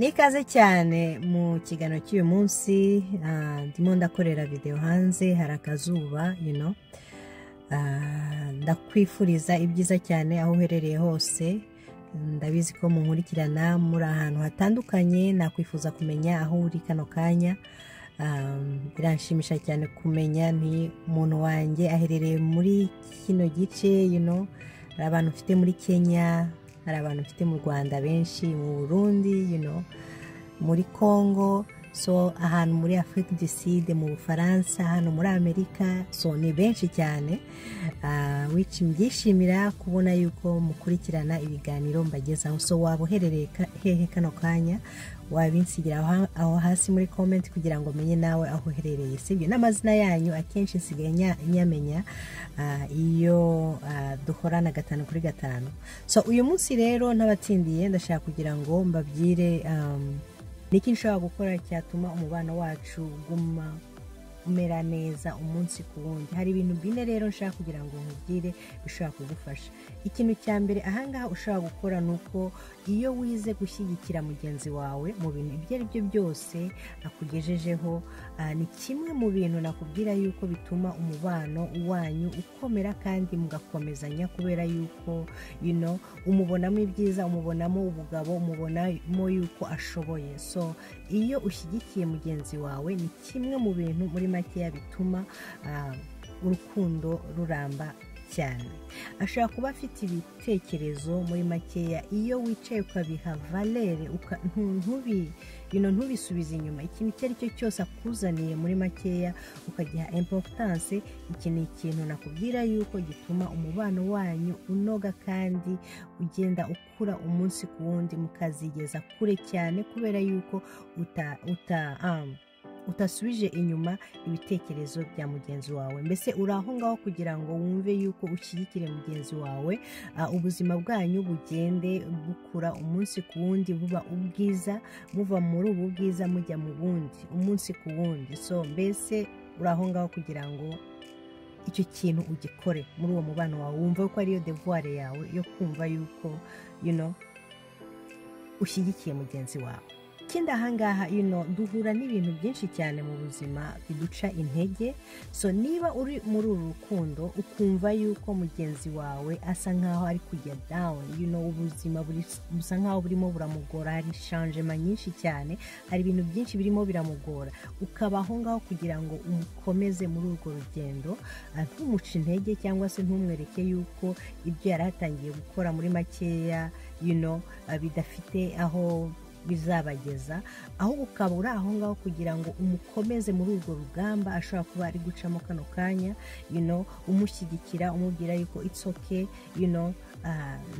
ni ikaze cyane mu kiganiro cy'uyu munsi ah, ndimo ndakorera videwo hanze hari akazuba. Ah, ndakwifuriza ibyiza cyane aho uherereye hose. Ndabizi ko munkurikirana muri ahantu hatandukanye nakwifuza kumenya aho uri kano kanya. Um, biranshimisha cyane kumenya ni umuntu wanjye aherereye muri kino gice hari abantu mfite muri kenya hari abantu mfite mu rwanda benshi mu burundi muri congo so ahantu muri afurika du mu bufaransa hano muri amerika. So ni benshi cyane Ah, which mbyishimira kubona yuko mukurikirana ibiganiro mbagezaho. So waba uherereye hehe kano kanya wabinsigira aho- hasi muri comment kugira ngo menye nawe aho uherereye sibyo? N'amazina yanyu akenshi nsigaye nya- nyamenya ah, iyo ah, duhorana gatanu kuri gatanu. So uyu munsi rero ntabatsindiye ndashaka kugira ngo mbabwire um, niki nshobora gukora cyatuma umubano wacu uguma? Umera neza umunsi ku wundi. Hari ibintu bine rero nshaka kugira ngo nkubwire bishobora kugufasha. Ikintu cya mbere ahangaha ushobora gukora ni uko iyo wize gushyigikira mugenzi wawe mu bintu ibyo ari byo byose akugejejeho ah, ni kimwe mu bintu nakubwira yuko bituma umubano wanyu ukomera kandi mugakomezanya kubera yuko you know, umubonamo ibyiza umubonamo ubugabo umubonamo yuko ashoboye. So iyo ushyigikiye mugenzi wawe ni kimwe mu bintu muri makeya bituma ah, urukundo ruramba cyane. Ashobora kuba afite ibitekerezo muri makeya. Iyo wicaye ukabiha valere know, ntubisubize inyuma. Ikintu icyo ari cyo cyose akuzaniye muri makeya ukagiha importance iki ni ikintu nakubwira yuko gituma umubano wanyu unoga kandi ugenda ukura umunsi ku wundi mukazigeza kure cyane kubera yuko uta, uta um, utasubije inyuma ibitekerezo bya mugenzi wawe. Mbese uri aho ngaho kugira ngo wumve yuko ushyigikire mugenzi wawe. Ah, ubuzima bwanyu bugende bukura umunsi ku wundi buba ubwiza muva muri ubu bwiza mujya mu bundi umunsi ku wundi. So mbese uri aho ngaho kugira ngo icyo kintu ugikore muri uwo mubano wawe. Wumve ko ariyo devuware yawe yo kumva yuko you know, ushyigikiye mugenzi wawe. Ikindi ahangaha know, duhura n'ibintu byinshi cyane mu buzima biduca intege. So niba uri muri uru rukundo ukumva yuko mugenzi wawe asa nkaho ari kujya you know, ubuzima busa nkaho burimo buramugora hari shanjema nyinshi cyane hari ibintu byinshi birimo biramugora ukaba aho ngaho kugira ngo umukomeze muri urwo rugendo ah, ntumuce intege cyangwa se ntumwereke yuko ibyo yari atangiye gukora muri makeya you know, ah, bidafite aho bizabageza ahubwo ukaba uri aho ngaho kugira ngo umukomeze muri urwo rugamba ashobora kuba ari gucamo kano kanya umushyigikira umubwira yuko it's okay you know,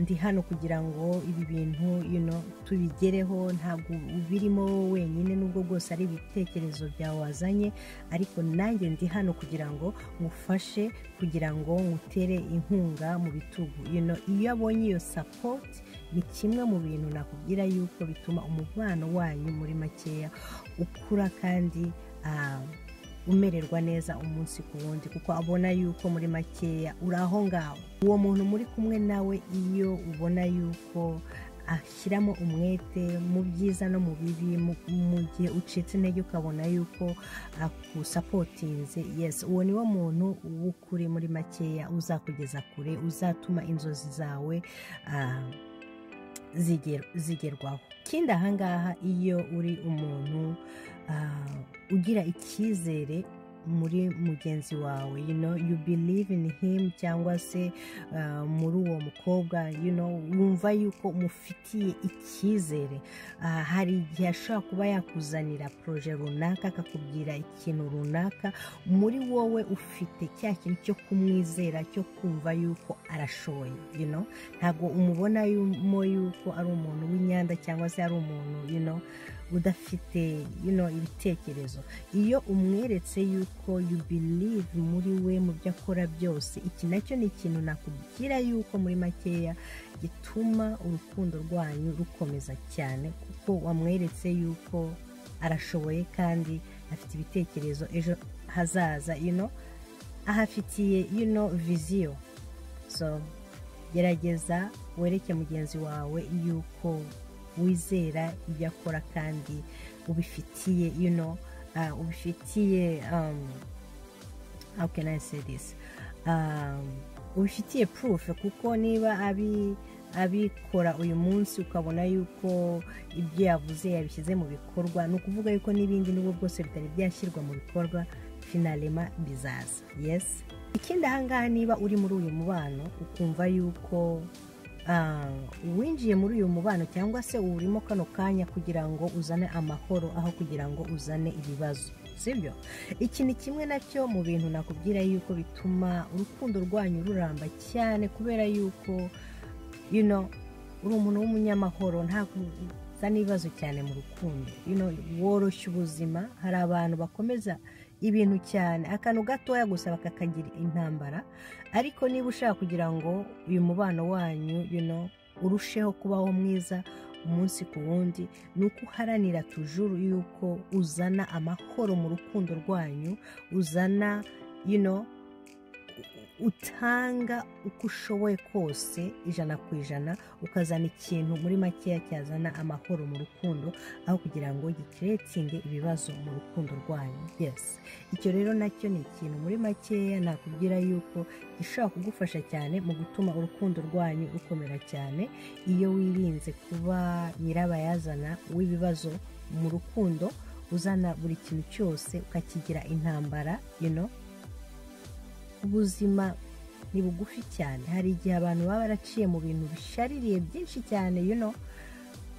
ndi hano kugira ngo ibi bintu tubigereho ntabwo birimo wenyine nubwo bwose ari ibitekerezo byawe wazanye ariko nanjye ndi hano kugira ngo ngufashe kugira ngo ngutere inkunga mu bitugu. Iyo abonye iyo support ni kimwe mu bintu nakubwira yuko bituma umubano wanyu muri makeya ukura kandi ah, umererwa neza umunsi ku wundi kuko abona yuko muri makeya uri aho ngaho. Uwo muntu muri kumwe nawe iyo ubona yuko ashyiramo umwete mu byiza no mu bibi mu- gihe ucitse intege ukabona yuko akusapotinze yes uwo ni wo muntu w'ukuri muri makeya uzakugeza kure uzatuma inzozi zawe ah, zigerwaho. Ikindi ahangaha iyo uri umuntu ah, ugira icyizere muri mugenzi wawe you know, you believe in him cyangwa se ah, muri uwo mukobwa you know, wumva yuko umufitiye icyizere Ah, hari igihe ashobora kuba yakuzanira poroje runaka akakubwira ikintu runaka muri wowe ufite cya kintu cyo kumwizera cyo kumva yuko arashoboye you know? ntabwo umubonamo yuko ari umuntu w'inyanda cyangwa se ari umuntu you know, udafite ibitekerezo. Iyo umweretse yuko you believe muri we mu byo akora byose iki na cyo ni ikintu nakubwira yuko muri makeya gituma urukundo rwanyu rukomeza cyane kuko wamweretse yuko arashoboye kandi afite ibitekerezo ejo hazaza know, ahafitiye know, viziyo. So gerageza wereke mugenzi wawe yuko wizera ibyo akora kandi ubifitiye you know, uh, ubifitiye um, how can I say this? Um, ubifitiye proof kuko niba abi abikora uyu munsi ukabona yuko ibyo yavuze yabishyize mu bikorwa ni ukuvuga yuko n'ibindi n'ubwo bwose bitari byashyirwa mu bikorwa finalema bizaza. Yes? Ikindi ahangaha niba uri muri uyu mubano ukumva yuko winjiye muri uyu mubano cyangwa se uwurimo kano kanya kugira ngo uzane amahoro aho kugira ngo uzane ibibazo sibyo iki ni kimwe na cyo mu bintu nakubwira yuko bituma urukundo rwanyu ruramba cyane kubera yuko uri umuntu w'umunyamahoro ntabwo uzana ibibazo cyane mu rukundo. Woroshya ubuzima hari abantu bakomeza ibintu cyane. Akantu gatoya gusa bakakagira intambara ariko niba ushaka kugira ngo uyu mubano wanyu urusheho kubaho mwiza umunsi ku wundi ni uko uharanira tujuru yuko uzana amahoro mu rukundo rwanyu uzana utanga uko ushoboye kose ijana ku ijana ukazana ikintu muri makeya cyazana amahoro mu rukundo aho kugira ngo gikeretinge ibibazo mu rukundo rwanyu. Yes. Icyo rero na cyo ni ikintu muri makeya nakubwira yuko gishobora kugufasha cyane mu gutuma urukundo rwanyu rukomera cyane. Iyo wirinze kuba nyirabayazana w'ibibazo mu rukundo uzana buri kintu cyose ukakigira intambara you know, ubuzima ni bugufi cyane. Hari igihe abantu baba baraciye mu bintu bishaririye byinshi cyane you know,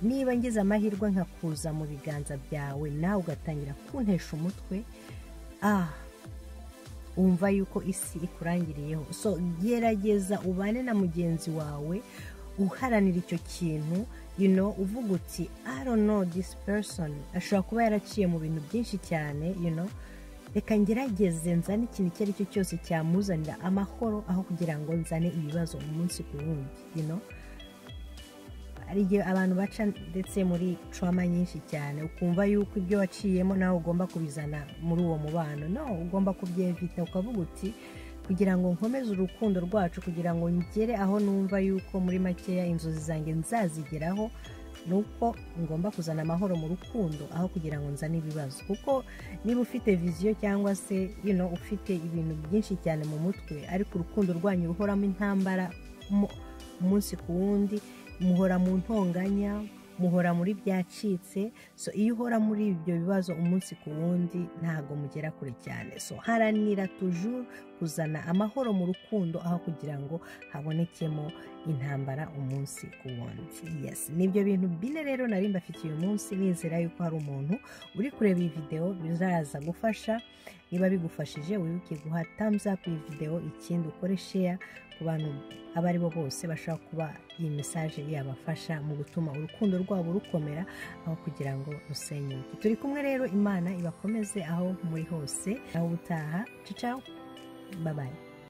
niba ngize amahirwe nkakuza mu biganza byawe nawe ugatangira kuntesha umutwe ah wumva yuko isi ikurangiriyeho. So gerageza ubane na mugenzi wawe uharanira icyo kintu you know, uvuga uti i don't know this person. Ashobora kuba yaraciye mu bintu byinshi cyane you know, reka ngerageze nzane ikintu icyo ari cyo cyose cyamuzanira amahoro aho kugira ngo nzane ibibazo umunsi ku wundi you hari igihe abantu baca ndetse muri trauma nyinshi cyane ukumva yuko ibyo waciyemo nawe ugomba kubizana muri uwo mubano. No ugomba kubyevita ukavuga uti kugira ngo nkomeze urukundo rwacu kugira ngo ngere aho numva yuko muri makeya inzozi zanjye nzazigeraho ni uko ngomba kuzana amahoro mu rukundo aho kugira ngo nzane ibibazo. Kuko niba ufite viziyo cyangwa se ufite ibintu byinshi cyane mu mutwe ariko urukundo rwanyu ruhoramo intambara umunsi ku wundi muhora mu ntonganya muhora muri byacitse so iyo uhora muri ibyo bibazo umunsi ku wundi ntabwo mugera kure cyane. So haranira tujuru kuzana amahoro mu rukundo aho kugira ngo habonekemo intambara umunsi ku wundi. Yes ni byo bintu bine rero nari mbafitiye uyu munsi nizera yuko hari umuntu uri kureba iyi videwo bizaza gufasha niba bigufashije wibuke guha thumbs up iyi videwo ikindi ukore share ku bantu abo ari bo bose bashobora kuba iyi mesaje yabafasha mu gutuma urukundo rwabo rukomera aho kugira ngo rusenyuke. Turi kumwe rero imana ibakomeze aho muri hose aho ubutaha. Cicaho Bye bye.